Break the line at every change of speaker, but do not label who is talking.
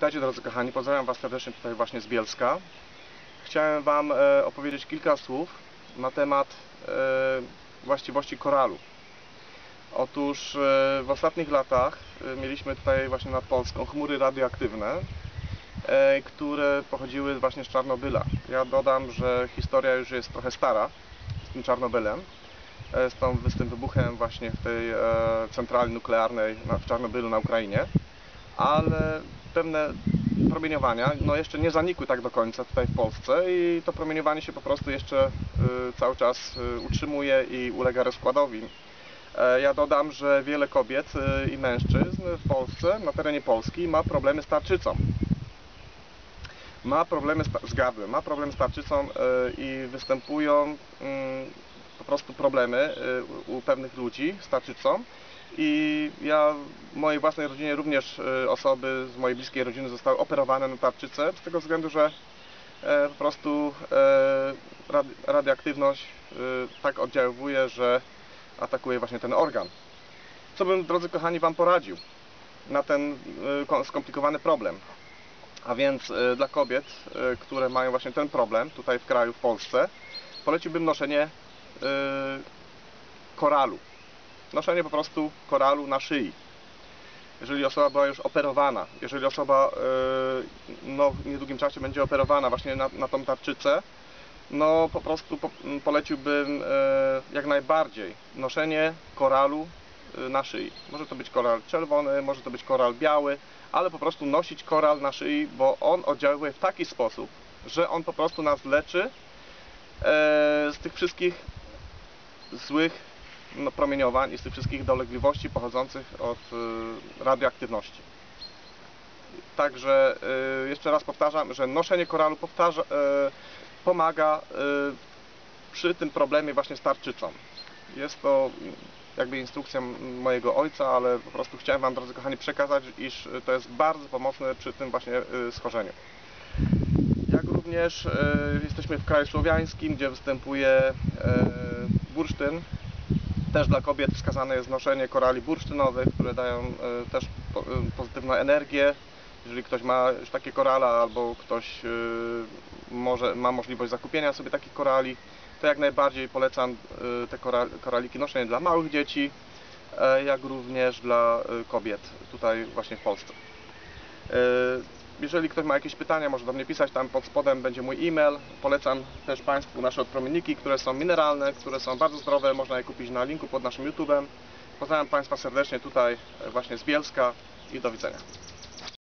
Witajcie drodzy kochani, pozdrawiam Was serdecznie tutaj właśnie z Bielska. Chciałem Wam e, opowiedzieć kilka słów na temat e, właściwości koralu. Otóż e, w ostatnich latach e, mieliśmy tutaj właśnie nad Polską chmury radioaktywne, e, które pochodziły właśnie z Czarnobyla. Ja dodam, że historia już jest trochę stara z tym Czarnobylem, e, z, tą, z tym wybuchem właśnie w tej centrali nuklearnej na, w Czarnobylu na Ukrainie ale pewne promieniowania no jeszcze nie zanikły tak do końca tutaj w Polsce i to promieniowanie się po prostu jeszcze y, cały czas y, utrzymuje i ulega rozkładowi. E, Ja dodam, że wiele kobiet y, i mężczyzn w Polsce, na terenie Polski ma problemy z tarczycą. Ma problemy z gardłem, ma problem z tarczycą i występują mm, po prostu problemy u pewnych ludzi z tarczycą. I ja w mojej własnej rodzinie również y, osoby z mojej bliskiej rodziny zostały operowane na tarczycę z tego względu, że e, po prostu e, radi- radioaktywność y, tak oddziaływuje, że atakuje właśnie ten organ. Co bym, drodzy kochani, Wam poradził na ten y, ko- skomplikowany problem? A więc dla kobiet, które mają właśnie ten problem tutaj w kraju, w Polsce, poleciłbym noszenie koralu noszenie po prostu koralu na szyi. Jeżeli osoba była już operowana, jeżeli osoba yy, no, w niedługim czasie będzie operowana właśnie na, na tą tarczycę, no po prostu po, poleciłbym yy, jak najbardziej noszenie koralu yy, na szyi. Może to być koral czerwony, może to być koral biały, ale po prostu nosić koral na szyi, bo on oddziałuje w taki sposób, że on po prostu nas leczy z tych wszystkich złych promieniowań i z tych wszystkich dolegliwości pochodzących od y, radioaktywności. Także y, jeszcze raz powtarzam, że noszenie koralu powtarza, y, pomaga przy tym problemie właśnie z tarczycą. Jest to mm, jakby instrukcja mojego ojca, ale po prostu chciałem Wam, drodzy kochani, przekazać, iż to jest bardzo pomocne przy tym właśnie schorzeniu. Jak również jesteśmy w kraju słowiańskim, gdzie występuje bursztyn, też dla kobiet wskazane jest noszenie korali bursztynowych, które dają e, też e, pozytywną energię. Jeżeli ktoś ma już takie korale albo ktoś e, może, ma możliwość zakupienia sobie takich korali, to jak najbardziej polecam te kora- koraliki noszenie dla małych dzieci, jak również dla kobiet tutaj właśnie w Polsce. Jeżeli ktoś ma jakieś pytania, może do mnie pisać, tam pod spodem będzie mój e-mail. Polecam też Państwu nasze odpromienniki, które są mineralne, które są bardzo zdrowe, można je kupić na linku pod naszym YouTubem. Pozdrawiam Państwa serdecznie tutaj e, właśnie z Bielska i do widzenia.